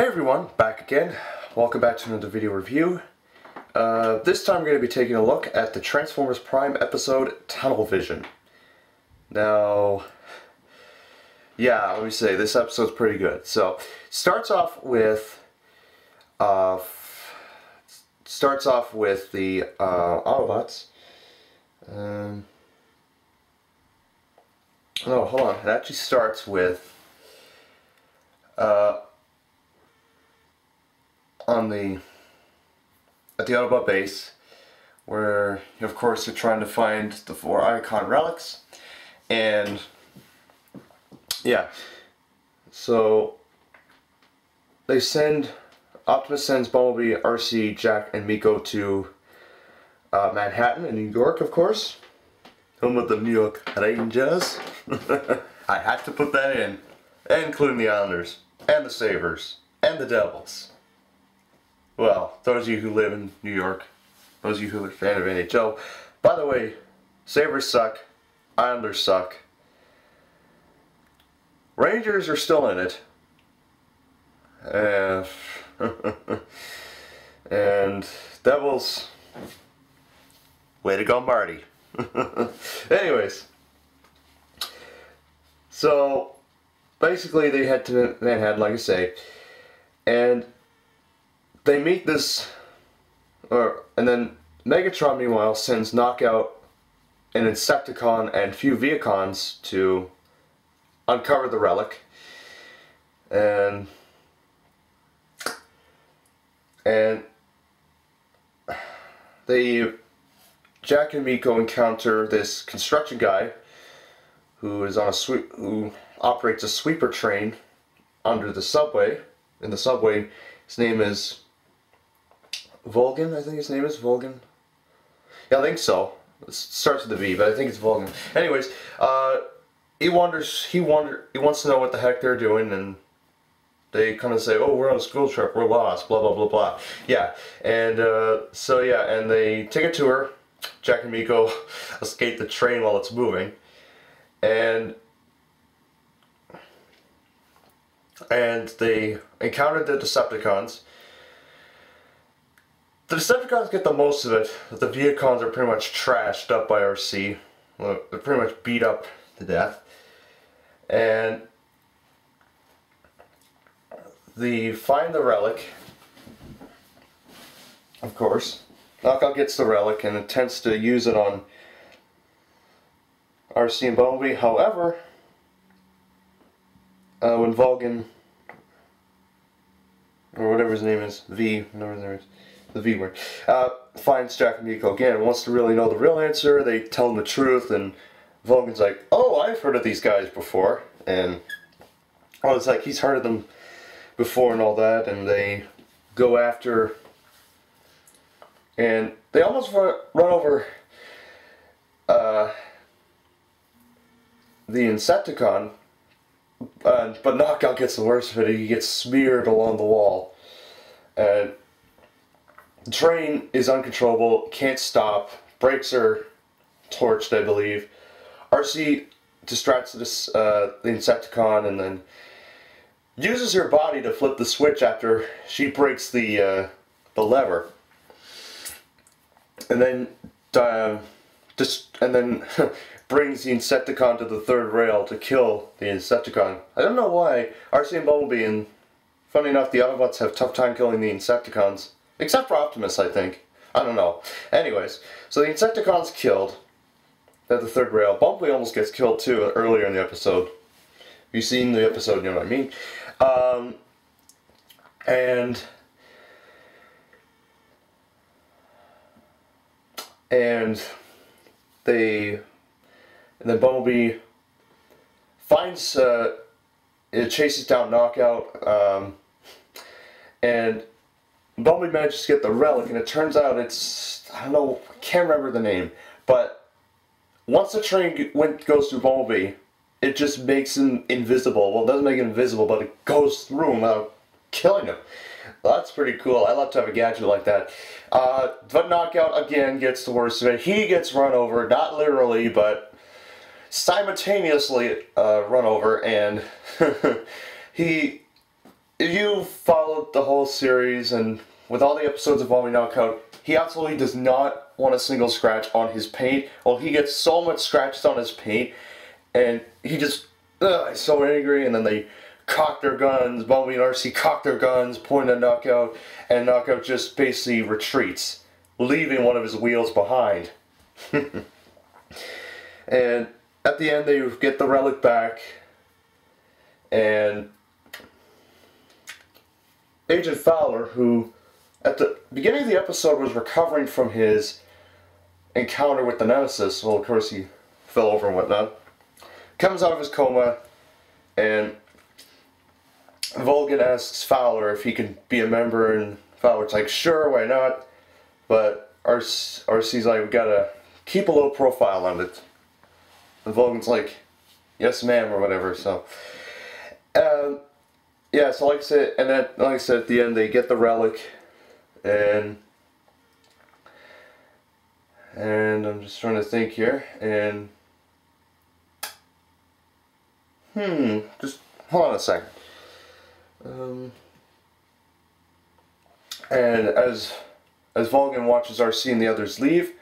Hey everyone, back again. Welcome back to another video review. Uh, this time we're going to be taking a look at the Transformers Prime episode Tunnel Vision. Now, yeah, let me say, this episode's pretty good. So, starts off with, uh, starts off with the uh, Autobots. Um, no, hold on. It actually starts with uh, on the at the Autobot base where of course you're trying to find the four Iacon relics and yeah so they send Optimus sends Bumblebee, Arcee, Jack, and Miko to uh, Manhattan in New York, of course. Home of the New York Rangers. I have to put that in, including the Islanders, and the Sabres, and the Devils. Well, those of you who live in New York, those of you who are a fan of NHL. By the way, Sabres suck, Islanders suck. Rangers are still in it. Uh, and Devils, way to go Marty. Anyways, so basically they head to Manhattan, like I say, and they meet this, or and then Megatron meanwhile sends Knockout, an Insecticon, and few Vehicons to uncover the relic, and and they Jack and Miko encounter this construction guy who is on a sweep who operates a sweeper train under the subway. In the subway, his name is Volgan. I think his name is Volgan. Yeah, I think so. It starts with a V, but I think it's Volgan. Anyways, uh, he wonders. He wonder. He wants to know what the heck they're doing, and they kind of say, "Oh, we're on a school trip. We're lost." Blah blah blah blah. Yeah, and uh, so yeah, and they take a tour Jack and Miko escape the train while it's moving. And and they encountered the Decepticons. The Decepticons get the most of it. but The Vehicons are pretty much trashed up by Arcee. They're pretty much beat up to death. And the find the relic, of course. Knockout gets the relic and intends to use it on Arcee and Bumblebee. However, uh, when Volgan, or whatever his name is, V, whatever his name is, the V word, uh, finds Jack and Miko again and wants to really know the real answer. They tell him the truth, and Volgan's like, "Oh, I've heard of these guys before," and oh, it's like he's heard of them before and all that, and they go after and they almost run, run over uh, the Insecticon, uh, but Knockout gets the worst of it. He gets smeared along the wall, and the train is uncontrollable, can't stop. Brakes are torched, I believe. Arcee distracts this, uh, the Insecticon and then uses her body to flip the switch after she breaks the uh, the lever and then uh, just and then brings the Insecticon to the third rail to kill the Insecticon. I don't know why Arcee and Bumblebee and funny enough the Autobots have tough time killing the Insecticons. Except for Optimus, I think. I don't know. Anyways, so the Insecticon's killed at the third rail. Bumblebee almost gets killed too earlier in the episode. If you've seen the episode, you know what I mean. Um, and and they and then Bumblebee finds uh, it chases down Knockout um, and Bumblebee manages to get the relic and it turns out it's I don't know can't remember the name but once the train went goes through Bumblebee it just makes him invisible well it doesn't make him invisible but it goes through him without killing him that's pretty cool. I love to have a gadget like that. Uh, but Knockout, again, gets the worst of it. He gets run over, not literally, but simultaneously uh, run over, and he if you followed the whole series and with all the episodes of Bumblebee Knockout, he absolutely does not want a single scratch on his paint. Well, he gets so much scratches on his paint, and he just ugh, so angry. And then they cock their guns. Bumblebee and Arcee cock their guns, point at Knockout, and Knockout just basically retreats, leaving one of his wheels behind. and at the end, they get the relic back, and Agent Fowler, who at the beginning of the episode was recovering from his encounter with the Nemesis. Well, of course, he fell over and whatnot. Comes out of his coma, and Vulcan asks Fowler if he can be a member, and Fowler's like, sure, why not? But Arcee's like, we gotta keep a low profile on it. And Vulcan's like, yes, ma'am, or whatever. So, um, yeah. So like I said, and then like I said at the end, they get the relic, and and I'm just trying to think here, and hmm, just hold on a second. Um, and as as Vulcan watches Arcee and the others leave,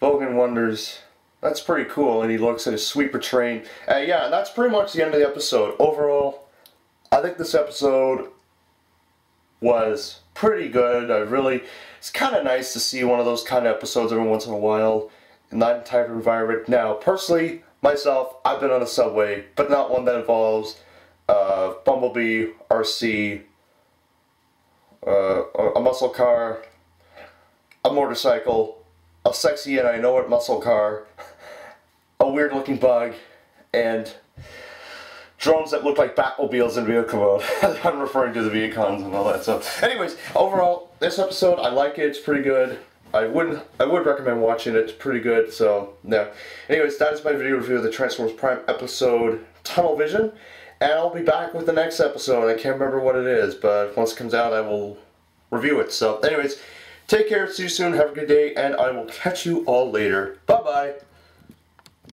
Vulcan wonders, that's pretty cool, and he looks at his sweeper train. Uh, yeah, that's pretty much the end of the episode. Overall, I think this episode was pretty good. I really, it's kind of nice to see one of those kind of episodes every once in a while in that type of environment. Now, personally, myself, I've been on a subway, but not one that involves uh, Bumblebee, Arcee, uh, a muscle car, a motorcycle, a sexy and I know it muscle car, a weird looking bug, and drones that look like Batmobiles in vehicle mode. I'm referring to the Vehicons and all that stuff. Anyways, overall, this episode, I like it. It's pretty good. I wouldn't. I would recommend watching it. It's pretty good. So yeah. Anyways, that is my video review of the Transformers Prime episode Tunnel Vision. And I'll be back with the next episode. I can't remember what it is, but once it comes out, I will review it. So, anyways, take care. See you soon. Have a good day, and I will catch you all later. Bye bye.